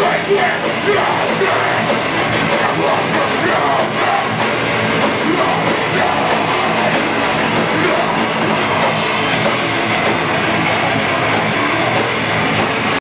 Make it